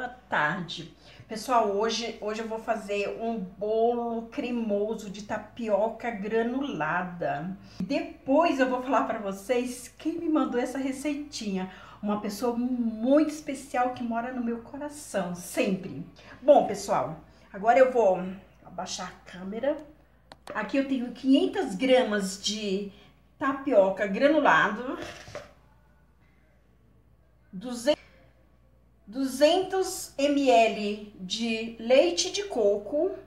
boa tarde. Pessoal, hoje, hoje eu vou fazer um bolo cremoso de tapioca granulada. Depois eu vou falar para vocês quem me mandou essa receitinha. Uma pessoa muito especial que mora no meu coração, sempre. Bom, pessoal, agora eu vou abaixar a câmera. Aqui eu tenho 500 gramas de tapioca granulado. 200 200 ml de leite de coco,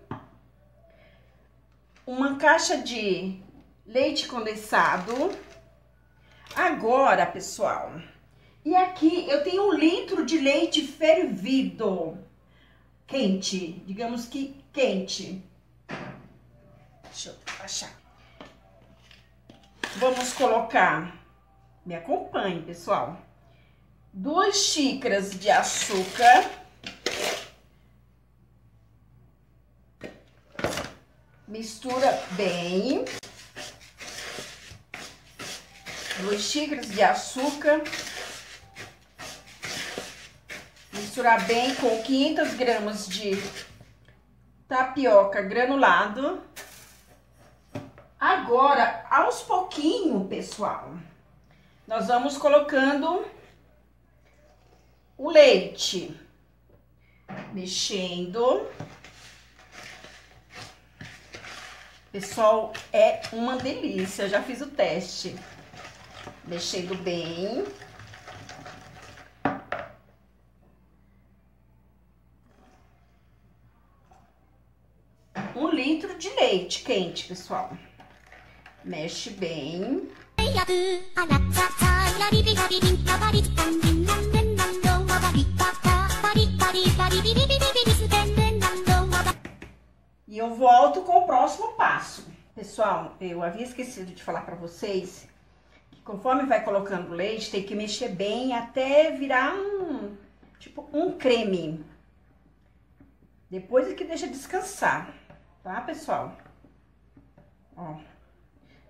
uma caixa de leite condensado. Agora, pessoal, e aqui eu tenho um litro de leite fervido, quente, digamos que quente. Deixa eu achar. Vamos colocar, me acompanhe, pessoal duas xícaras de açúcar. Mistura bem. Duas xícaras de açúcar. Misturar bem com 500 gramas de tapioca granulado. Agora, aos pouquinho, pessoal, nós vamos colocando o leite, mexendo. Pessoal, é uma delícia, já fiz o teste. Mexendo bem. Um litro de leite quente, pessoal. Mexe bem. E eu volto com o próximo passo. Pessoal, eu havia esquecido de falar para vocês que conforme vai colocando leite, tem que mexer bem até virar um, tipo, um creme. Depois é que deixa descansar, tá, pessoal? Ó,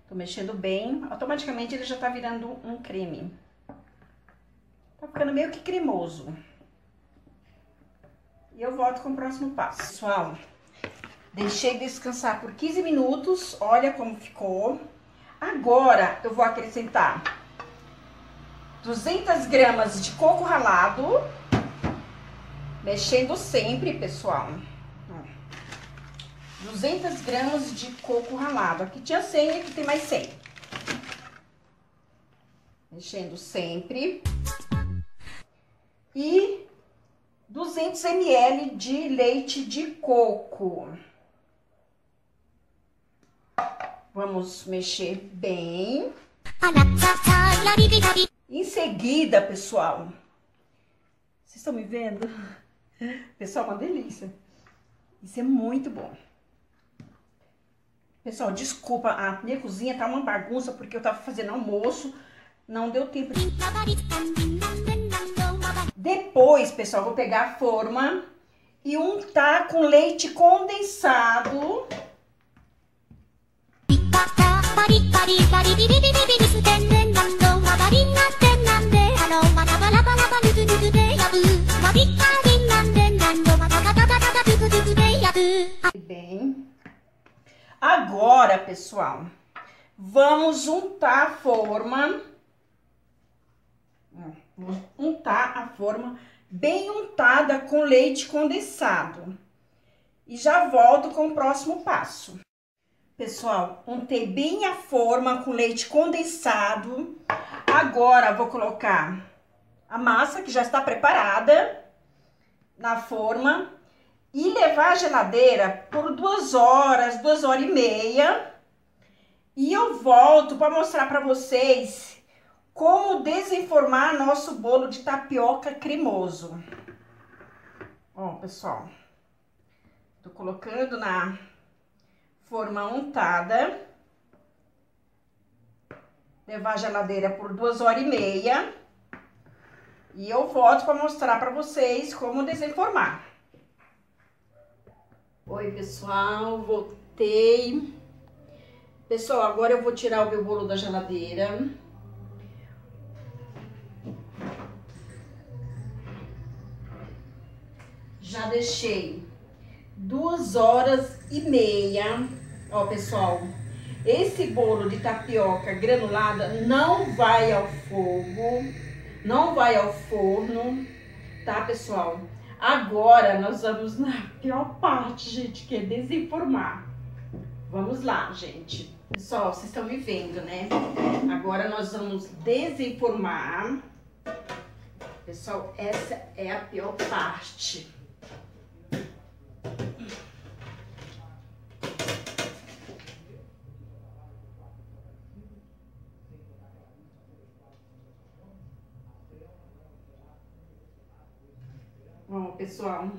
tô mexendo bem, automaticamente ele já tá virando um creme. Tá ficando meio que cremoso. E eu volto com o próximo passo. Pessoal, deixei descansar por 15 minutos. Olha como ficou. Agora, eu vou acrescentar 200 gramas de coco ralado. Mexendo sempre, pessoal. 200 gramas de coco ralado. Aqui tinha 100, aqui tem mais 100. Mexendo sempre. E 200 ml de leite de coco. Vamos mexer bem. Em seguida, pessoal, vocês estão me vendo? Pessoal, uma delícia. Isso é muito bom. Pessoal, desculpa, a minha cozinha tá uma bagunça porque eu tava fazendo almoço, não deu tempo de... Depois, pessoal, vou pegar a forma e untar com leite condensado. Bem. Agora, pessoal, vamos untar a forma untar a forma bem untada com leite condensado. E já volto com o próximo passo. Pessoal, untei bem a forma com leite condensado. Agora, vou colocar a massa que já está preparada na forma e levar à geladeira por duas horas, duas horas e meia. E eu volto para mostrar para vocês como desenformar nosso bolo de tapioca cremoso. Ó, pessoal, tô colocando na forma untada. Levar a geladeira por duas horas e meia. E eu volto para mostrar para vocês como desenformar. Oi, pessoal, voltei. Pessoal, agora eu vou tirar o meu bolo da geladeira. Já deixei duas horas e meia. Ó, pessoal, esse bolo de tapioca granulada não vai ao fogo, não vai ao forno, tá, pessoal? Agora nós vamos na pior parte, gente, que é desenformar. Vamos lá, gente. Pessoal, vocês estão me vendo, né? Agora nós vamos desenformar. Pessoal, essa é a pior parte. Bom, pessoal,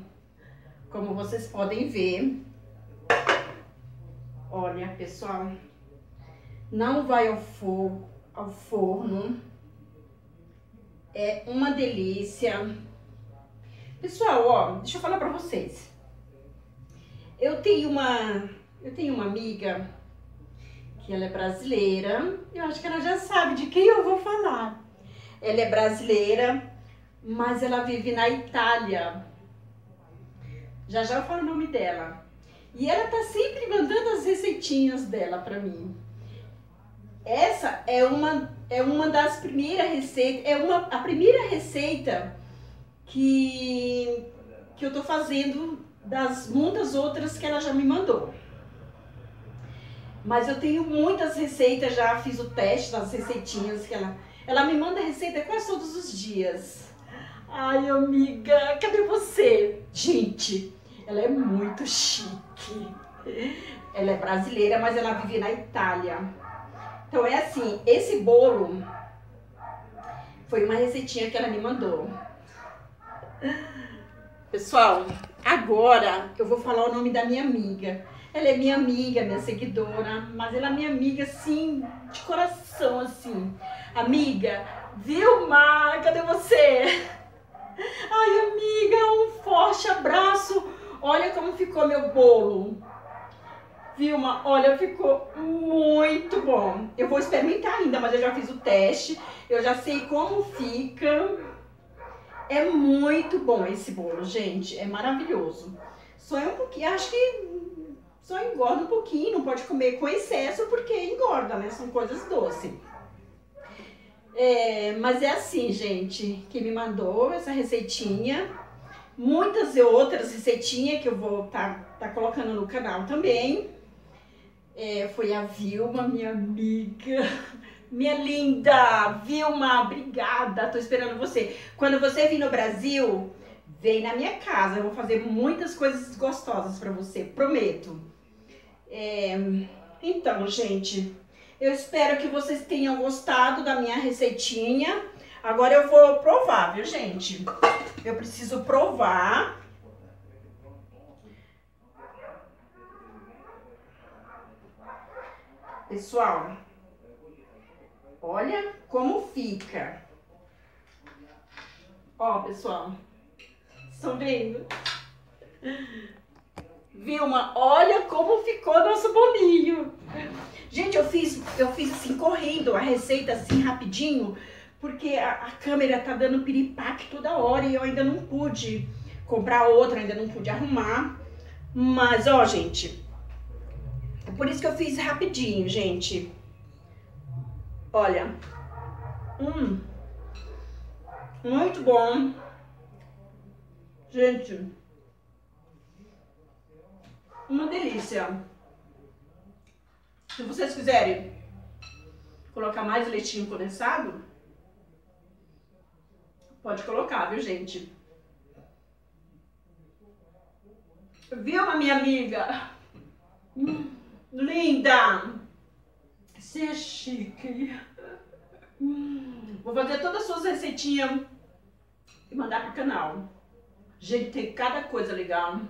como vocês podem ver, olha, pessoal, não vai ao fogo, ao forno, é uma delícia. Pessoal, ó, deixa eu falar pra vocês. Eu tenho uma, eu tenho uma amiga que ela é brasileira, eu acho que ela já sabe de quem eu vou falar. Ela é brasileira, mas ela vive na Itália. Já já eu falo o nome dela. E ela tá sempre mandando as receitinhas dela para mim. Essa é uma é uma das primeiras receitas, é uma a primeira receita que que eu tô fazendo das muitas outras que ela já me mandou. Mas eu tenho muitas receitas, já fiz o teste das receitinhas que ela ela me manda receita quase todos os dias. Ai, amiga, cadê você? Gente, ela é muito chique. Ela é brasileira, mas ela vive na Itália. Então é assim, esse bolo foi uma receitinha que ela me mandou. Pessoal, agora eu vou falar o nome da minha amiga. Ela é minha amiga, minha seguidora, mas ela é minha amiga assim, de coração assim. Amiga, Vilma, cadê você? Ai, amiga, um forte abraço. Olha como ficou meu bolo. Vilma, olha, ficou muito bom. Eu vou experimentar ainda, mas eu já fiz o teste. Eu já sei como fica. É muito bom esse bolo, gente. É maravilhoso. Só é um pouquinho, acho que só engorda um pouquinho. Não pode comer com excesso porque engorda, né? São coisas doces. É, mas é assim, gente, que me mandou essa receitinha. Muitas outras receitinhas que eu vou estar tá, tá colocando no canal também. É, foi a Vilma, minha amiga. Minha linda! Vilma, obrigada! Tô esperando você. Quando você vir no Brasil, vem na minha casa. Eu vou fazer muitas coisas gostosas para você, prometo. É, então, gente, eu espero que vocês tenham gostado da minha receitinha. Agora eu vou provar, viu, gente? Eu preciso provar. Pessoal, olha como fica. Ó, pessoal, estão vendo? Vilma, olha como ficou nosso bolinho. Gente, eu fiz, eu fiz assim, correndo a receita assim, rapidinho, porque a, a câmera tá dando piripaque toda hora e eu ainda não pude comprar outra, ainda não pude arrumar. Mas, ó, gente, é por isso que eu fiz rapidinho, gente. Olha, hum, muito bom. Gente, uma delícia. Se vocês quiserem colocar mais leitinho condensado, pode colocar, viu, gente? Viu, minha amiga? Linda! Você é chique. Vou fazer todas as suas receitinhas e mandar pro canal. Gente, tem cada coisa legal.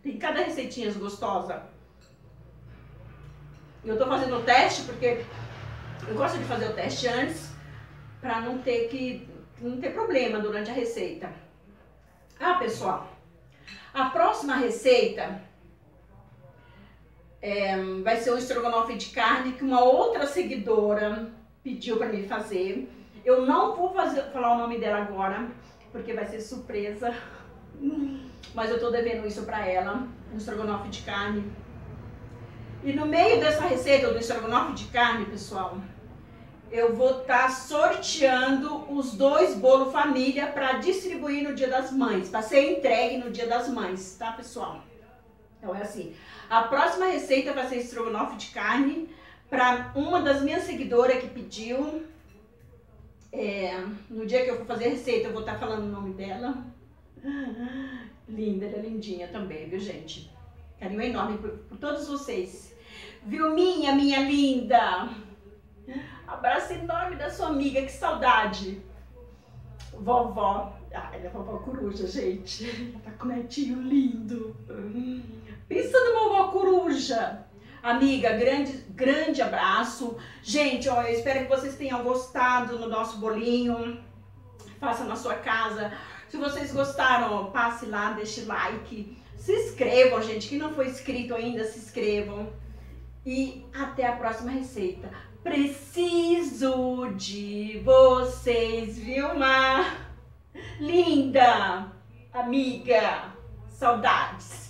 Tem cada receitinha gostosa. Eu tô fazendo o teste porque eu gosto de fazer o teste antes para não ter que não ter problema durante a receita. Ah, pessoal, a próxima receita é, vai ser um estrogonofe de carne que uma outra seguidora pediu para mim fazer. Eu não vou fazer, falar o nome dela agora, porque vai ser surpresa. Mas eu tô devendo isso pra ela, um estrogonofe de carne. E no meio dessa receita do estrogonofe de carne, pessoal, eu vou estar tá sorteando os dois bolos família para distribuir no Dia das Mães, para ser entregue no Dia das Mães, tá, pessoal? Então é assim. A próxima receita vai ser estrogonofe de carne para uma das minhas seguidoras que pediu. É, no dia que eu for fazer a receita, eu vou estar tá falando o nome dela. Linda, ela é lindinha também, viu, gente? Carinho enorme por, por todos vocês. Vilminha, minha linda! Abraço enorme da sua amiga, que saudade. Vovó. Ah, ela é vovó coruja, gente. Ela tá com netinho lindo. Pensa na vovó coruja. Amiga, grande, grande abraço. Gente, ó, eu espero que vocês tenham gostado no nosso bolinho. Faça na sua casa. Se vocês gostaram, passe lá, deixe like. Se inscrevam, gente. Quem não foi inscrito ainda, se inscrevam. E até a próxima receita. Preciso de vocês, Vilma. Linda, amiga, saudades.